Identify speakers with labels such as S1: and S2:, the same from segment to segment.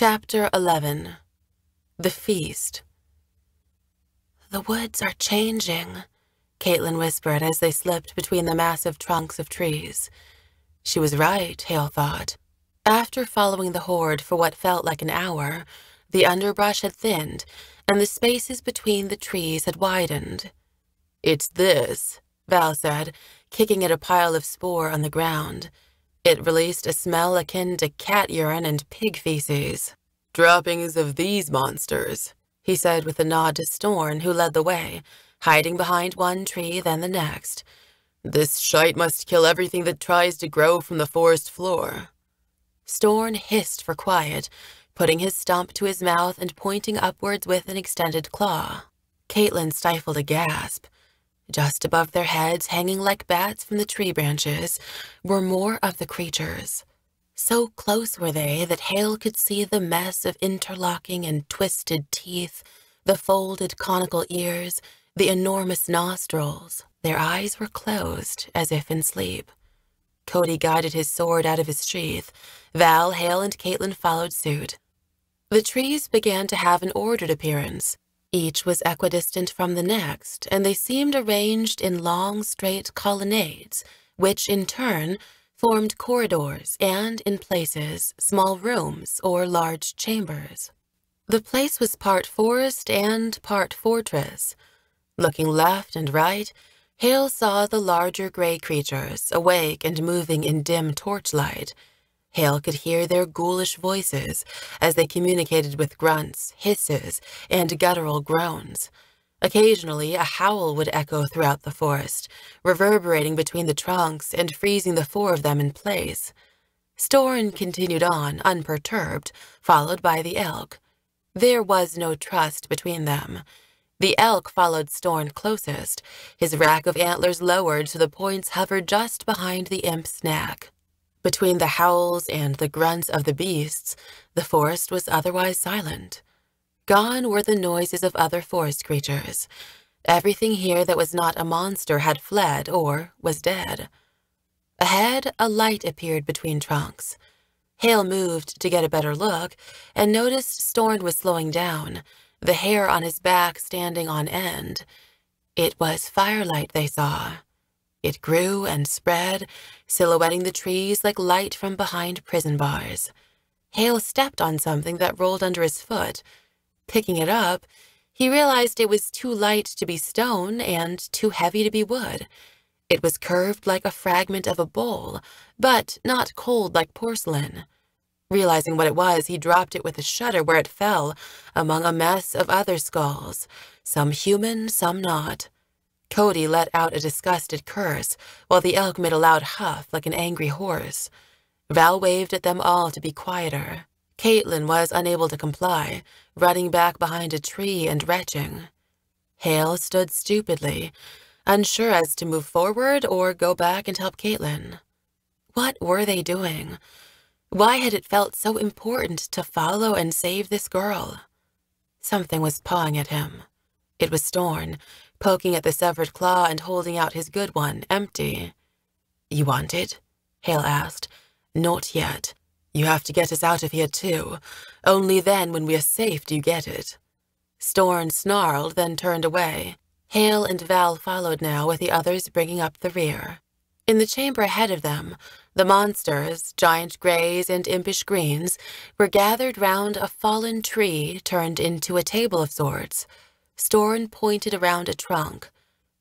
S1: Chapter 11 The Feast The woods are changing, Caitlin whispered as they slipped between the massive trunks of trees. She was right, Haille thought. After following the horde for what felt like an hour, the underbrush had thinned and the spaces between the trees had widened. It's this, Val said, kicking at a pile of spore on the ground. It released a smell akin to cat urine and pig feces. Droppings of these monsters, he said with a nod to Storn, who led the way, hiding behind one tree, then the next. This shite must kill everything that tries to grow from the forest floor. Storn hissed for quiet, putting his stump to his mouth and pointing upwards with an extended claw. Caitlin stifled a gasp. Just above their heads, hanging like bats from the tree branches, were more of the creatures. So close were they that Haille could see the mess of interlocking and twisted teeth, the folded conical ears, the enormous nostrils. Their eyes were closed, as if in sleep. Cody guided his sword out of his sheath. Val, Haille, and Caitlin followed suit. The trees began to have an ordered appearance, each was equidistant from the next, and they seemed arranged in long, straight colonnades, which in turn formed corridors and, in places, small rooms or large chambers. The place was part forest and part fortress. Looking left and right, Haille saw the larger gray creatures, awake and moving in dim torchlight, Haille could hear their ghoulish voices as they communicated with grunts, hisses, and guttural groans. Occasionally, a howl would echo throughout the forest, reverberating between the trunks and freezing the four of them in place. Storn continued on, unperturbed, followed by the elk. There was no trust between them. The elk followed Storn closest, his rack of antlers lowered so the points hovered just behind the imp's neck. Between the howls and the grunts of the beasts, the forest was otherwise silent. Gone were the noises of other forest creatures. Everything here that was not a monster had fled or was dead. Ahead, a light appeared between trunks. Haille moved to get a better look and noticed Storn was slowing down, the hair on his back standing on end. It was firelight they saw. It grew and spread, silhouetting the trees like light from behind prison bars. Haille stepped on something that rolled under his foot. Picking it up, he realized it was too light to be stone and too heavy to be wood. It was curved like a fragment of a bowl, but not cold like porcelain. Realizing what it was, he dropped it with a shudder where it fell, among a mess of other skulls, some human, some not. Cody let out a disgusted curse, while the elk made a loud huff like an angry horse. Val waved at them all to be quieter. Caitlin was unable to comply, running back behind a tree and retching. Haille stood stupidly, unsure as to move forward or go back and help Caitlin. What were they doing? Why had it felt so important to follow and save this girl? Something was pawing at him. It was Storn, poking at the severed claw and holding out his good one, empty. You want it? Haille asked. Not yet. You have to get us out of here, too. Only then, when we are safe, do you get it. Storn snarled, then turned away. Haille and Val followed now, with the others bringing up the rear. In the chamber ahead of them, the monsters, giant greys and impish greens, were gathered round a fallen tree turned into a table of sorts. Storn pointed around a trunk.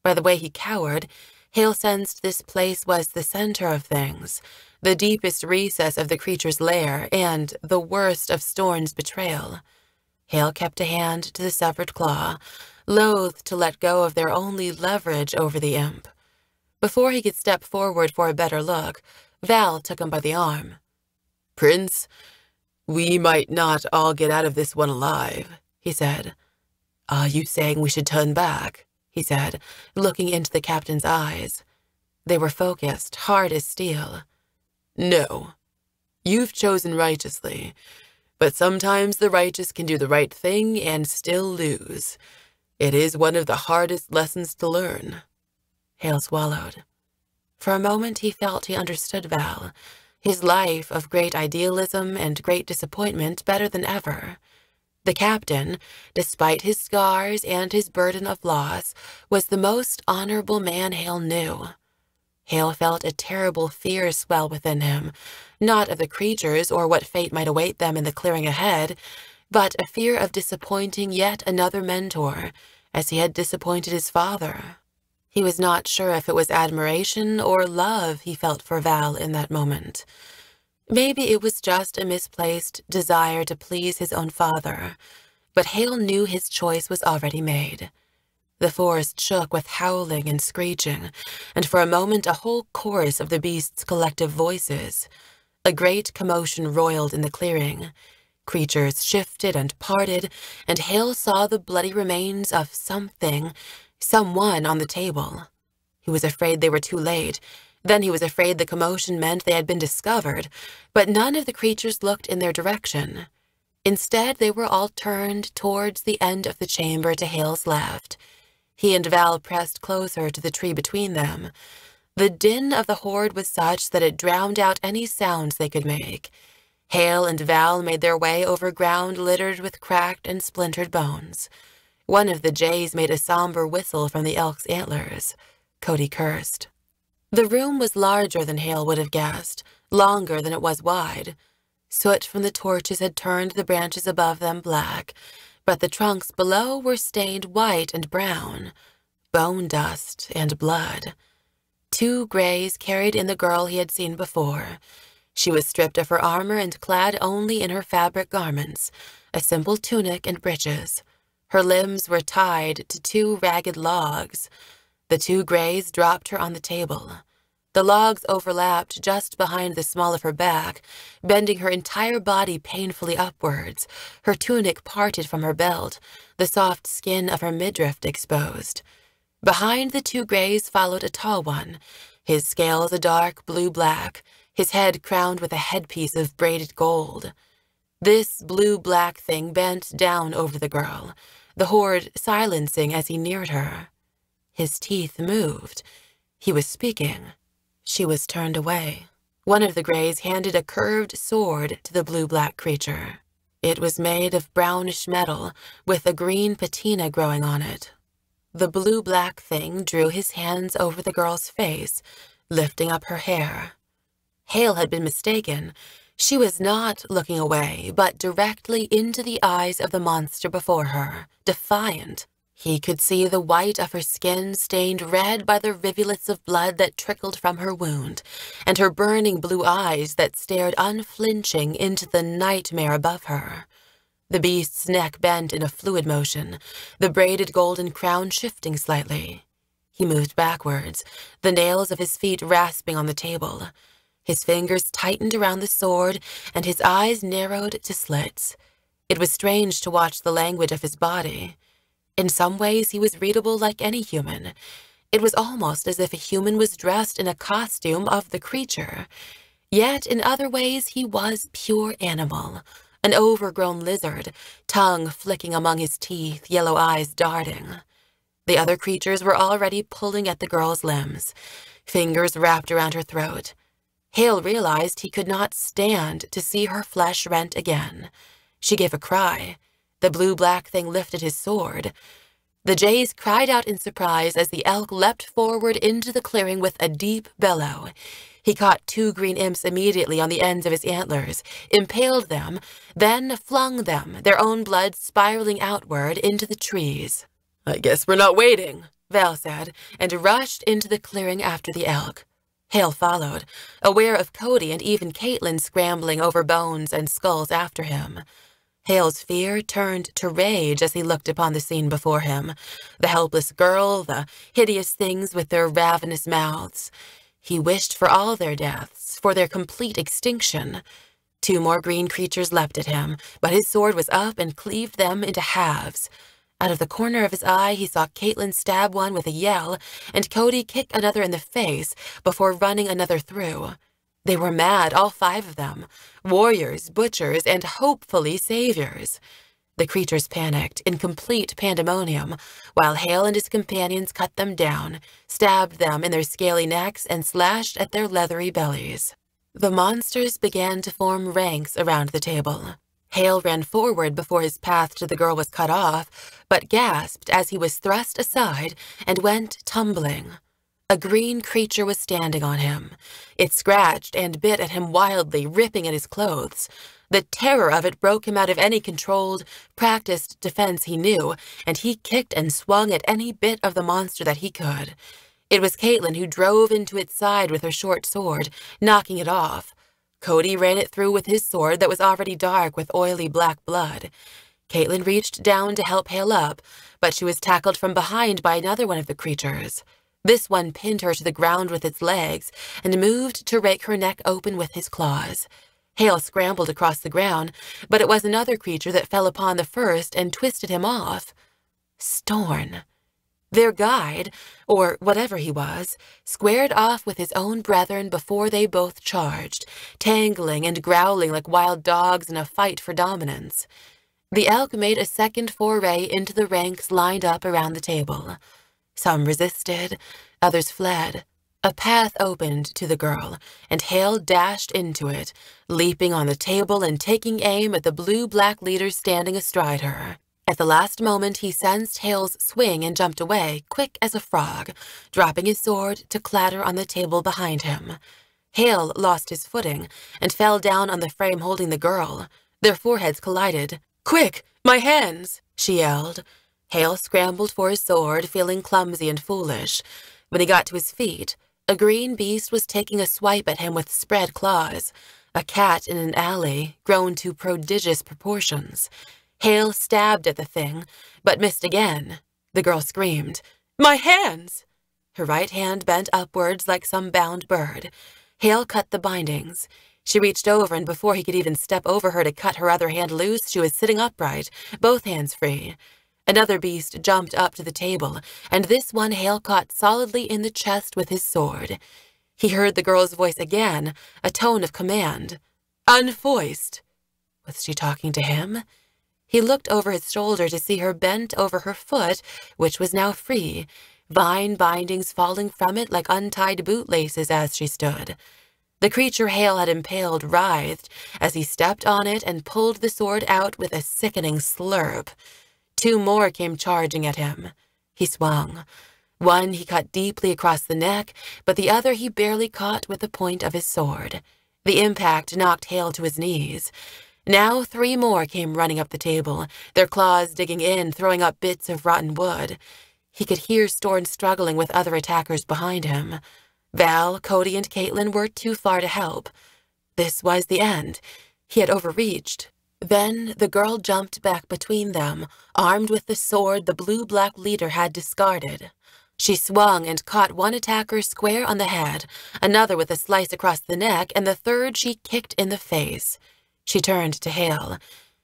S1: By the way he cowered, Haille sensed this place was the center of things, the deepest recess of the creature's lair, and the worst of Storn's betrayal. Haille kept a hand to the severed claw, loath to let go of their only leverage over the imp. Before he could step forward for a better look, Val took him by the arm. Prince, we might not all get out of this one alive, he said. Are you saying we should turn back? he said, looking into the captain's eyes. They were focused, hard as steel. No. You've chosen righteously, but sometimes the righteous can do the right thing and still lose. It is one of the hardest lessons to learn. Haille swallowed. For a moment he felt he understood Val. his life of great idealism and great disappointment better than ever. The captain, despite his scars and his burden of loss, was the most honorable man Haille knew. Haille felt a terrible fear swell within him, not of the creatures or what fate might await them in the clearing ahead, but a fear of disappointing yet another mentor, as he had disappointed his father. He was not sure if it was admiration or love he felt for Val in that moment. Maybe it was just a misplaced desire to please his own father, but Haille knew his choice was already made. The forest shook with howling and screeching, and for a moment a whole chorus of the beast's collective voices. A great commotion roiled in the clearing. Creatures shifted and parted, and Haille saw the bloody remains of something, someone on the table. He was afraid they were too late, then he was afraid the commotion meant they had been discovered, but none of the creatures looked in their direction. Instead, they were all turned towards the end of the chamber to Haille's left. He and Val pressed closer to the tree between them. The din of the horde was such that it drowned out any sounds they could make. Haille and Val made their way over ground littered with cracked and splintered bones. One of the jays made a somber whistle from the elk's antlers. Cody cursed. The room was larger than Haille would have guessed, longer than it was wide. Soot from the torches had turned the branches above them black, but the trunks below were stained white and brown, bone dust and blood. Two grays carried in the girl he had seen before. She was stripped of her armor and clad only in her fabric garments, a simple tunic and breeches. Her limbs were tied to two ragged logs. The two grays dropped her on the table. The logs overlapped just behind the small of her back, bending her entire body painfully upwards, her tunic parted from her belt, the soft skin of her midriff exposed. Behind the two grays followed a tall one, his scales a dark blue-black, his head crowned with a headpiece of braided gold. This blue-black thing bent down over the girl, the horde silencing as he neared her. His teeth moved. He was speaking. She was turned away. One of the Greys handed a curved sword to the blue-black creature. It was made of brownish metal, with a green patina growing on it. The blue-black thing drew his hands over the girl's face, lifting up her hair. Haille had been mistaken. She was not looking away, but directly into the eyes of the monster before her, defiant, he could see the white of her skin stained red by the rivulets of blood that trickled from her wound, and her burning blue eyes that stared unflinching into the nightmare above her. The beast's neck bent in a fluid motion, the braided golden crown shifting slightly. He moved backwards, the nails of his feet rasping on the table. His fingers tightened around the sword, and his eyes narrowed to slits. It was strange to watch the language of his body. In some ways, he was readable like any human. It was almost as if a human was dressed in a costume of the creature. Yet in other ways, he was pure animal, an overgrown lizard, tongue flicking among his teeth, yellow eyes darting. The other creatures were already pulling at the girl's limbs, fingers wrapped around her throat. Haille realized he could not stand to see her flesh rent again. She gave a cry. The blue-black thing lifted his sword. The jays cried out in surprise as the elk leapt forward into the clearing with a deep bellow. He caught two green imps immediately on the ends of his antlers, impaled them, then flung them, their own blood spiraling outward into the trees. I guess we're not waiting, Val said, and rushed into the clearing after the elk. Haille followed, aware of Cody and even Caitlin scrambling over bones and skulls after him. Haille's fear turned to rage as he looked upon the scene before him. The helpless girl, the hideous things with their ravenous mouths. He wished for all their deaths, for their complete extinction. Two more green creatures leapt at him, but his sword was up and cleaved them into halves. Out of the corner of his eye, he saw Caitlin stab one with a yell, and Cody kick another in the face before running another through. They were mad, all five of them. Warriors, butchers, and hopefully saviors. The creatures panicked, in complete pandemonium, while Haille and his companions cut them down, stabbed them in their scaly necks, and slashed at their leathery bellies. The monsters began to form ranks around the table. Haille ran forward before his path to the girl was cut off, but gasped as he was thrust aside and went tumbling. A green creature was standing on him. It scratched and bit at him wildly, ripping at his clothes. The terror of it broke him out of any controlled, practiced defense he knew, and he kicked and swung at any bit of the monster that he could. It was Caitlin who drove into its side with her short sword, knocking it off. Cody ran it through with his sword that was already dark with oily black blood. Caitlin reached down to help Haille up, but she was tackled from behind by another one of the creatures. This one pinned her to the ground with its legs and moved to rake her neck open with his claws. Haille scrambled across the ground, but it was another creature that fell upon the first and twisted him off. Storn. Their guide, or whatever he was, squared off with his own brethren before they both charged, tangling and growling like wild dogs in a fight for dominance. The elk made a second foray into the ranks lined up around the table. Some resisted, others fled. A path opened to the girl, and Haille dashed into it, leaping on the table and taking aim at the blue-black leader standing astride her. At the last moment, he sensed Haille's swing and jumped away, quick as a frog, dropping his sword to clatter on the table behind him. Haille lost his footing and fell down on the frame holding the girl. Their foreheads collided. Quick, my hands, she yelled. Haille scrambled for his sword, feeling clumsy and foolish. When he got to his feet, a green beast was taking a swipe at him with spread claws. A cat in an alley, grown to prodigious proportions. Haille stabbed at the thing, but missed again. The girl screamed, My hands! Her right hand bent upwards like some bound bird. Haille cut the bindings. She reached over, and before he could even step over her to cut her other hand loose, she was sitting upright, both hands free. Another beast jumped up to the table, and this one Haille caught solidly in the chest with his sword. He heard the girl's voice again, a tone of command. Unfoist! Was she talking to him? He looked over his shoulder to see her bent over her foot, which was now free, vine bindings falling from it like untied bootlaces as she stood. The creature Haille had impaled writhed as he stepped on it and pulled the sword out with a sickening slurp. Two more came charging at him. He swung. One he cut deeply across the neck, but the other he barely caught with the point of his sword. The impact knocked Haille to his knees. Now three more came running up the table, their claws digging in, throwing up bits of rotten wood. He could hear Storn struggling with other attackers behind him. Val, Cody, and Caitlin were too far to help. This was the end. He had overreached. Then the girl jumped back between them, armed with the sword the blue-black leader had discarded. She swung and caught one attacker square on the head, another with a slice across the neck, and the third she kicked in the face. She turned to Haille.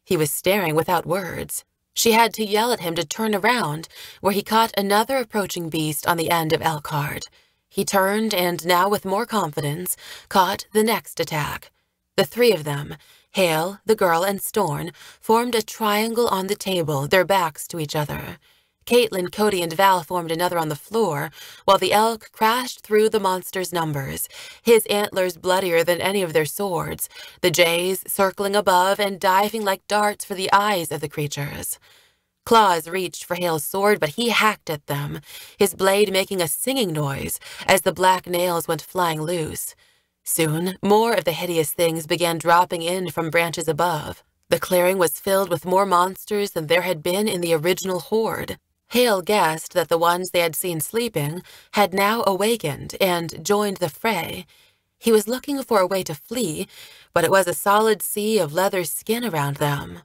S1: He was staring without words. She had to yell at him to turn around, where he caught another approaching beast on the end of Elkhart. He turned and, now with more confidence, caught the next attack. The three of them, Haille, the girl, and Storn formed a triangle on the table, their backs to each other. Caitlin, Cody, and Val formed another on the floor, while the elk crashed through the monster's numbers, his antlers bloodier than any of their swords, the jays circling above and diving like darts for the eyes of the creatures. Claws reached for Haille's sword, but he hacked at them, his blade making a singing noise as the black nails went flying loose. Soon, more of the hideous things began dropping in from branches above. The clearing was filled with more monsters than there had been in the original horde. Haille guessed that the ones they had seen sleeping had now awakened and joined the fray. He was looking for a way to flee, but it was a solid sea of leather skin around them.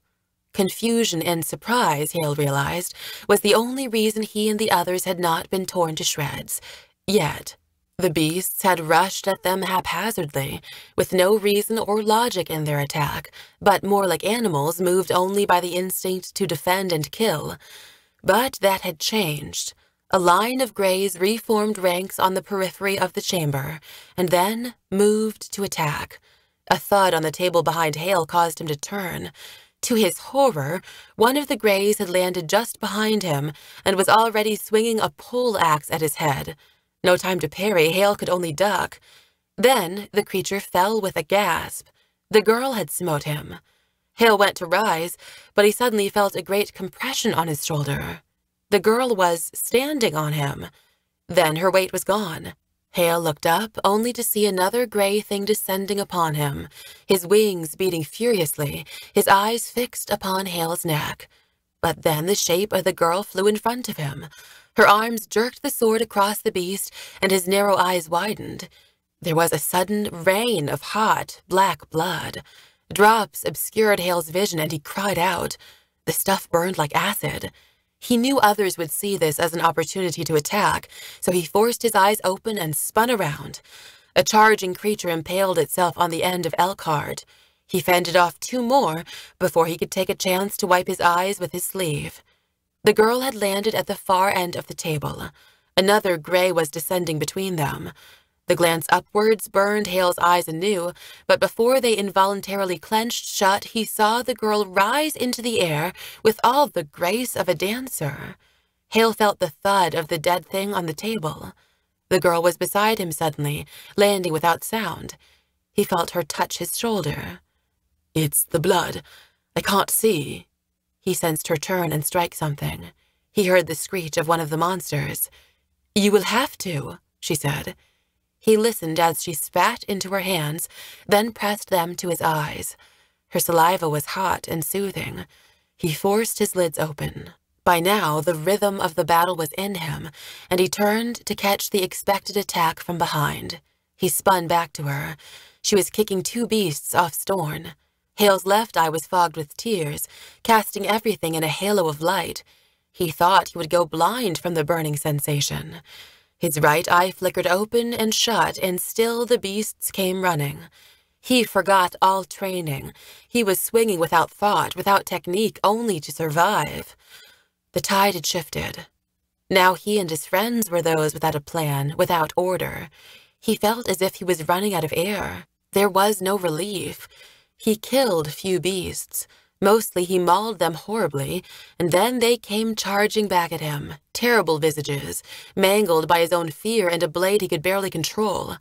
S1: Confusion and surprise, Haille realized, was the only reason he and the others had not been torn to shreds. Yet, the beasts had rushed at them haphazardly, with no reason or logic in their attack, but more like animals moved only by the instinct to defend and kill. But that had changed. A line of greys reformed ranks on the periphery of the chamber, and then moved to attack. A thud on the table behind Haille caused him to turn. To his horror, one of the greys had landed just behind him and was already swinging a pole axe at his head. No time to parry, Haille could only duck. Then the creature fell with a gasp. The girl had smote him. Haille went to rise, but he suddenly felt a great compression on his shoulder. The girl was standing on him. Then her weight was gone. Haille looked up, only to see another gray thing descending upon him, his wings beating furiously, his eyes fixed upon Haille's neck. But then the shape of the girl flew in front of him. Her arms jerked the sword across the beast, and his narrow eyes widened. There was a sudden rain of hot, black blood. Drops obscured Haille's vision, and he cried out. The stuff burned like acid. He knew others would see this as an opportunity to attack, so he forced his eyes open and spun around. A charging creature impaled itself on the end of Elkhart. He fended off two more before he could take a chance to wipe his eyes with his sleeve. The girl had landed at the far end of the table. Another gray was descending between them. The glance upwards burned Haille's eyes anew, but before they involuntarily clenched shut, he saw the girl rise into the air with all the grace of a dancer. Haille felt the thud of the dead thing on the table. The girl was beside him suddenly, landing without sound. He felt her touch his shoulder. It's the blood. I can't see. He sensed her turn and strike something. He heard the screech of one of the monsters. You will have to, she said. He listened as she spat into her hands, then pressed them to his eyes. Her saliva was hot and soothing. He forced his lids open. By now, the rhythm of the battle was in him, and he turned to catch the expected attack from behind. He spun back to her. She was kicking two beasts off Storn. Haille's left eye was fogged with tears, casting everything in a halo of light. He thought he would go blind from the burning sensation. His right eye flickered open and shut, and still the beasts came running. He forgot all training. He was swinging without thought, without technique, only to survive. The tide had shifted. Now he and his friends were those without a plan, without order. He felt as if he was running out of air. There was no relief. He killed few beasts, Mostly he mauled them horribly, and then they came charging back at him, terrible visages, mangled by his own fear and a blade he could barely control.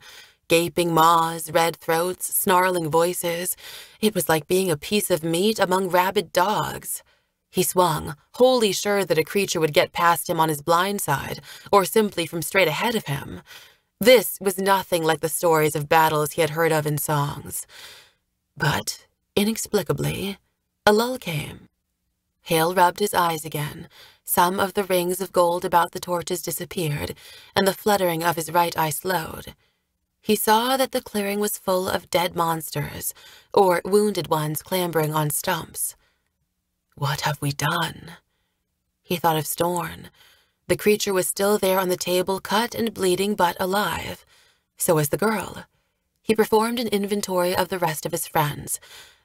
S1: Gaping maws, red throats, snarling voices. It was like being a piece of meat among rabid dogs. He swung, wholly sure that a creature would get past him on his blind side, or simply from straight ahead of him. This was nothing like the stories of battles he had heard of in songs. But, inexplicably, a lull came. Haille rubbed his eyes again. Some of the rings of gold about the torches disappeared, and the fluttering of his right eye slowed. He saw that the clearing was full of dead monsters, or wounded ones clambering on stumps. What have we done? He thought of Storn. The creature was still there on the table, cut and bleeding, but alive. So was the girl. He performed an inventory of the rest of his friends,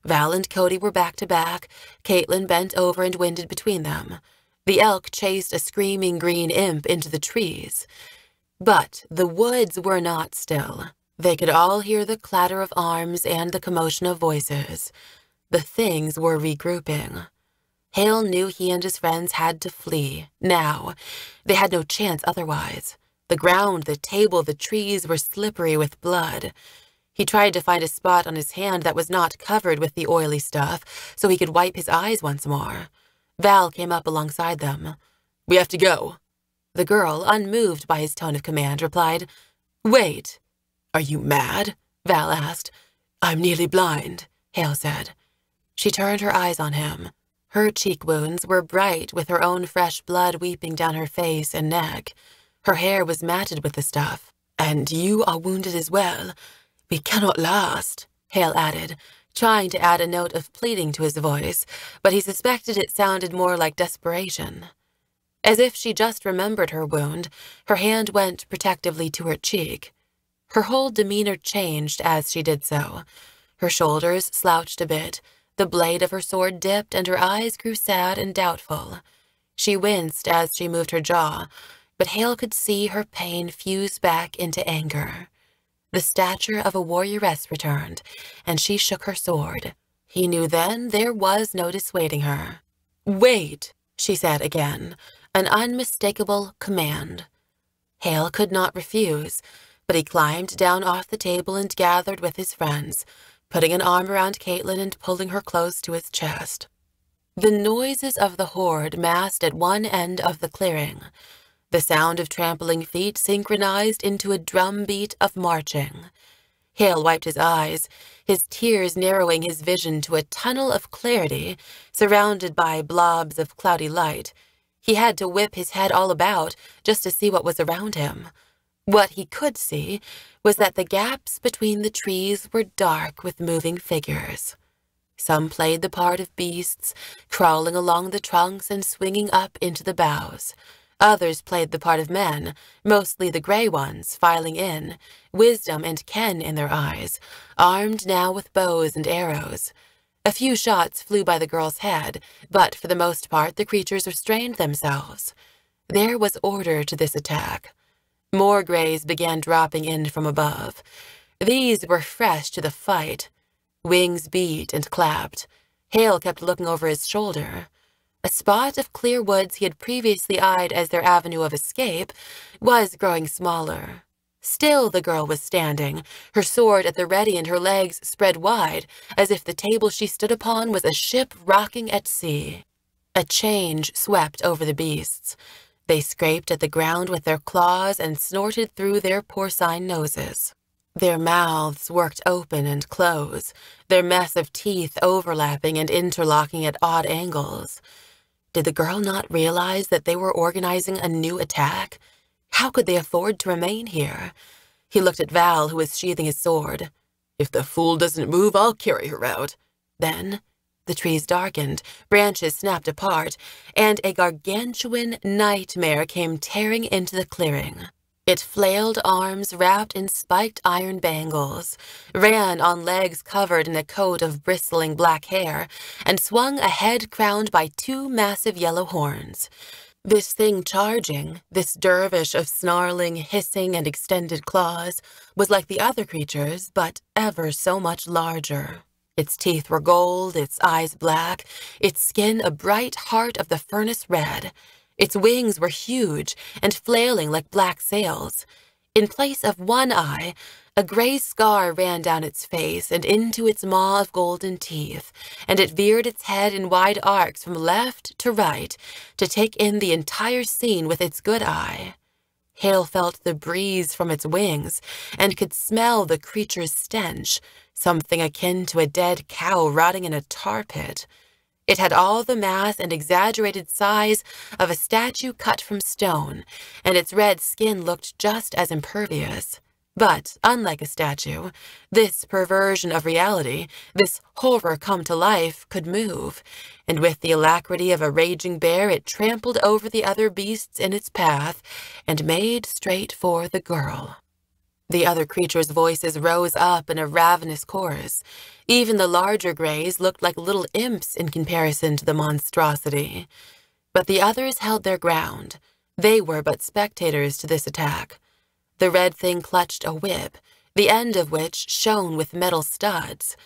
S1: Val and Cody were back to back. Caitlin bent over and winded between them. The elk chased a screaming green imp into the trees. But the woods were not still. They could all hear the clatter of arms and the commotion of voices. The things were regrouping. Haille knew he and his friends had to flee, now. They had no chance otherwise. The ground, the table, the trees were slippery with blood. He tried to find a spot on his hand that was not covered with the oily stuff so he could wipe his eyes once more. Val came up alongside them. We have to go. The girl, unmoved by his tone of command, replied, Wait. Are you mad? Val asked. I'm nearly blind, Haille said. She turned her eyes on him. Her cheek wounds were bright with her own fresh blood weeping down her face and neck. Her hair was matted with the stuff. And you are wounded as well. We cannot last, Haille added, trying to add a note of pleading to his voice, but he suspected it sounded more like desperation. As if she just remembered her wound, her hand went protectively to her cheek. Her whole demeanor changed as she did so. Her shoulders slouched a bit, the blade of her sword dipped, and her eyes grew sad and doubtful. She winced as she moved her jaw, but Haille could see her pain fuse back into anger. The stature of a warrioress returned, and she shook her sword. He knew then there was no dissuading her. Wait, she said again, an unmistakable command. Haille could not refuse. but he climbed down off the table and gathered with his friends, putting an arm around Caitlin and pulling her close to his chest. The noises of the horde massed at one end of the clearing, the sound of trampling feet synchronized into a drumbeat of marching. Haille wiped his eyes, his tears narrowing his vision to a tunnel of clarity, surrounded by blobs of cloudy light. He had to whip his head all about just to see what was around him. What he could see was that the gaps between the trees were dark with moving figures. Some played the part of beasts, crawling along the trunks and swinging up into the boughs. Others played the part of men, mostly the gray ones, filing in, wisdom and ken in their eyes, armed now with bows and arrows. A few shots flew by the girl's head, but for the most part the creatures restrained themselves. There was order to this attack. More grays began dropping in from above. These were fresh to the fight. Wings beat and clapped. Haille kept looking over his shoulder. A spot of clear woods he had previously eyed as their avenue of escape was growing smaller. Still the girl was standing, her sword at the ready and her legs spread wide, as if the table she stood upon was a ship rocking at sea. A change swept over the beasts. They scraped at the ground with their claws and snorted through their porcine noses. Their mouths worked open and close, their mess of teeth overlapping and interlocking at odd angles. Did the girl not realize that they were organizing a new attack? How could they afford to remain here? He looked at Val, who was sheathing his sword. If the fool doesn't move, I'll carry her out. Then the trees darkened, branches snapped apart, and a gargantuan nightmare came tearing into the clearing. It flailed arms wrapped in spiked iron bangles, ran on legs covered in a coat of bristling black hair, and swung a head crowned by two massive yellow horns. This thing charging, this dervish of snarling, hissing, and extended claws, was like the other creatures, but ever so much larger. Its teeth were gold, its eyes black, its skin a bright heart of the furnace red. Its wings were huge and flailing like black sails. In place of one eye, a gray scar ran down its face and into its maw of golden teeth, and it veered its head in wide arcs from left to right to take in the entire scene with its good eye. Haille felt the breeze from its wings and could smell the creature's stench, something akin to a dead cow rotting in a tar pit. It had all the mass and exaggerated size of a statue cut from stone, and its red skin looked just as impervious. But, unlike a statue, this perversion of reality, this horror come to life, could move, and with the alacrity of a raging bear it trampled over the other beasts in its path and made straight for the girl. The other creatures' voices rose up in a ravenous chorus. Even the larger greys looked like little imps in comparison to the monstrosity. But the others held their ground. They were but spectators to this attack. The red thing clutched a whip, the end of which shone with metal studs.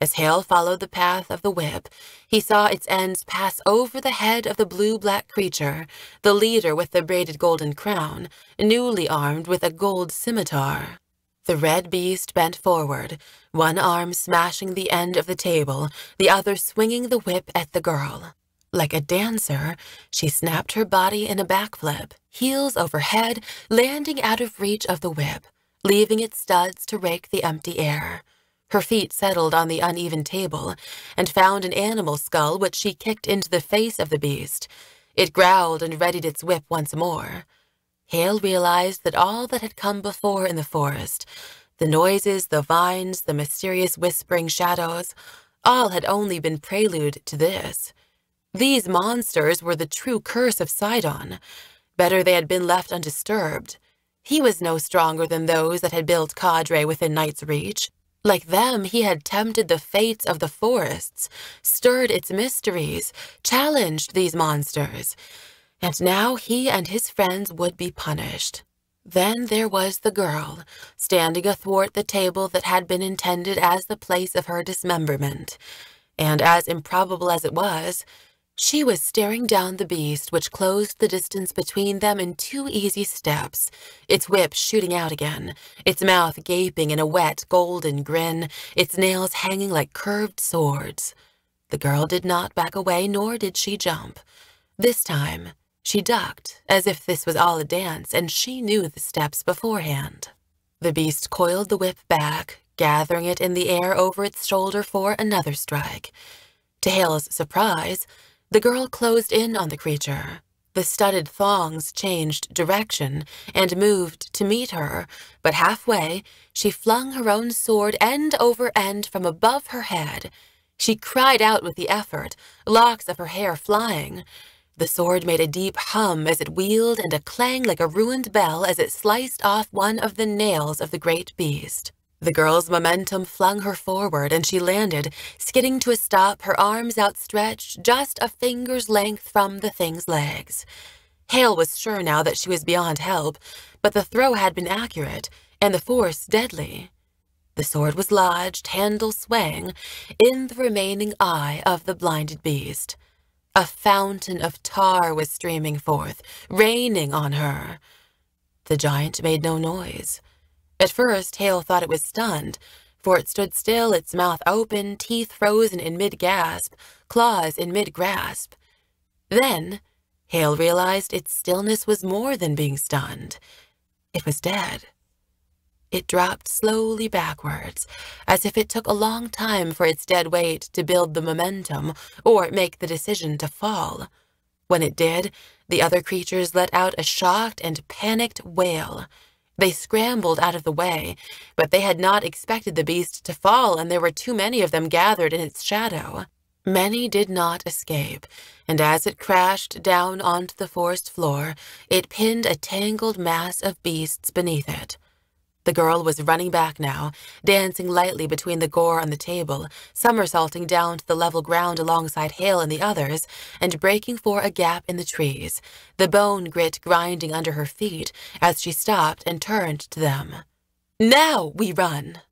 S1: As Haille followed the path of the whip, he saw its ends pass over the head of the blue-black creature, the leader with the braided golden crown, newly armed with a gold scimitar. The red beast bent forward, one arm smashing the end of the table, the other swinging the whip at the girl. Like a dancer, she snapped her body in a backflip, heels over head, landing out of reach of the whip, leaving its studs to rake the empty air. Her feet settled on the uneven table and found an animal skull which she kicked into the face of the beast. It growled and readied its whip once more. Haille realized that all that had come before in the forest, the noises, the vines, the mysterious whispering shadows, all had only been prelude to this. These monsters were the true curse of Sidon. Better they had been left undisturbed. He was no stronger than those that had built cadre within Night's reach. Like them, he had tempted the fates of the forests, stirred its mysteries, challenged these monsters, and now he and his friends would be punished. Then there was the girl, standing athwart the table that had been intended as the place of her dismemberment, and as improbable as it was, She was staring down the beast, which closed the distance between them in two easy steps, its whip shooting out again, its mouth gaping in a wet, golden grin, its nails hanging like curved swords. The girl did not back away, nor did she jump. This time, she ducked, as if this was all a dance, and she knew the steps beforehand. The beast coiled the whip back, gathering it in the air over its shoulder for another strike. To Haille's surprise, the girl closed in on the creature. The studded thongs changed direction and moved to meet her, but halfway, she flung her own sword end over end from above her head. She cried out with the effort, locks of her hair flying. The sword made a deep hum as it wheeled and a clang like a ruined bell as it sliced off one of the nails of the great beast. The girl's momentum flung her forward, and she landed, skidding to a stop, her arms outstretched just a finger's length from the thing's legs. Haille was sure now that she was beyond help, but the throw had been accurate, and the force deadly. The sword was lodged, handle swaying, in the remaining eye of the blinded beast. A fountain of tar was streaming forth, raining on her. The giant made no noise. At first, Haille thought it was stunned, for it stood still, its mouth open, teeth frozen in mid-gasp, claws in mid-grasp. Then, Haille realized its stillness was more than being stunned. It was dead. It dropped slowly backwards, as if it took a long time for its dead weight to build the momentum or make the decision to fall. When it did, the other creatures let out a shocked and panicked wail. They scrambled out of the way, but they had not expected the beast to fall, and there were too many of them gathered in its shadow. Many did not escape, and as it crashed down onto the forest floor, it pinned a tangled mass of beasts beneath it. The girl was running back now, dancing lightly between the gore on the table, somersaulting down to the level ground alongside Haille and the others, and breaking for a gap in the trees, the bone grit grinding under her feet as she stopped and turned to them. Now we run!